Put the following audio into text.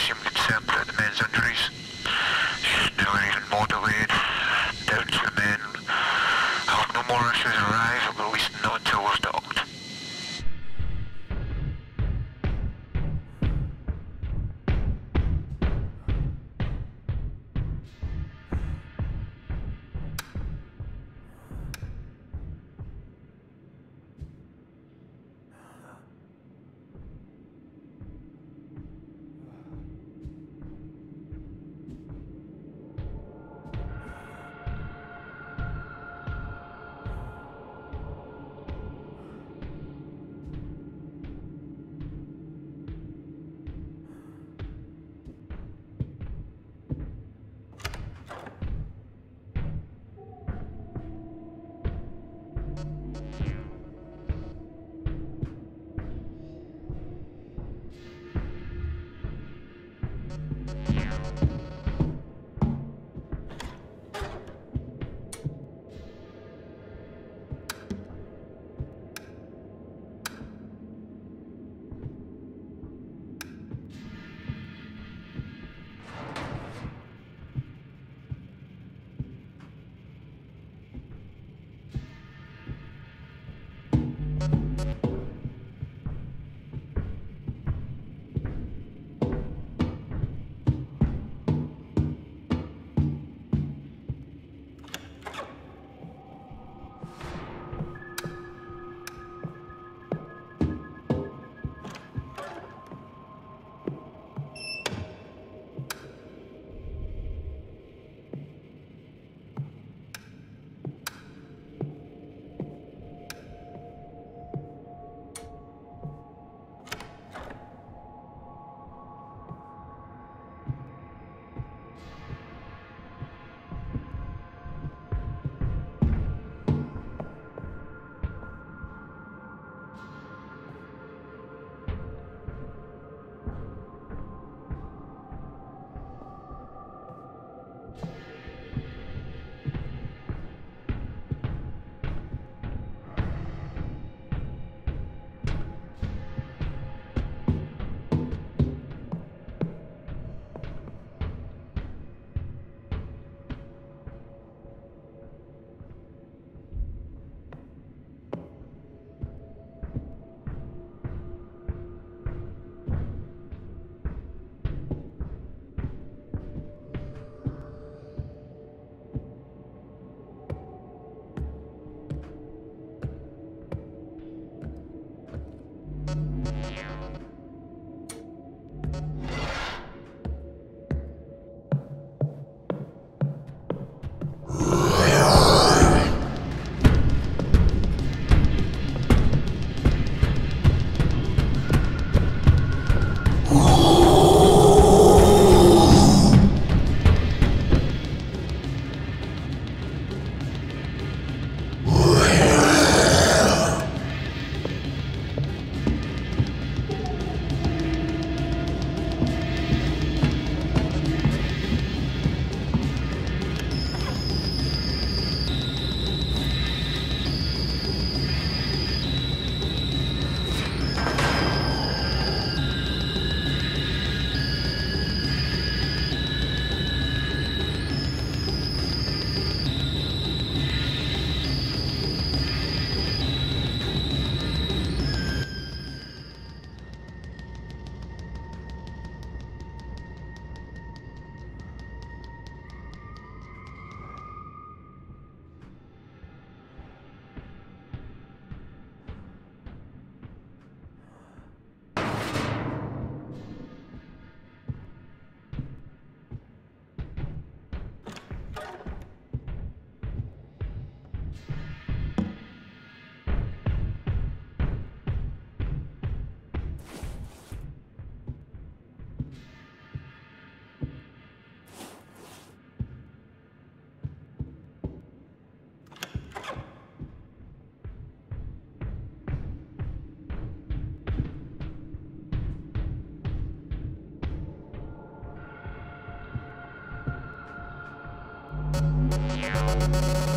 следующим Yeah.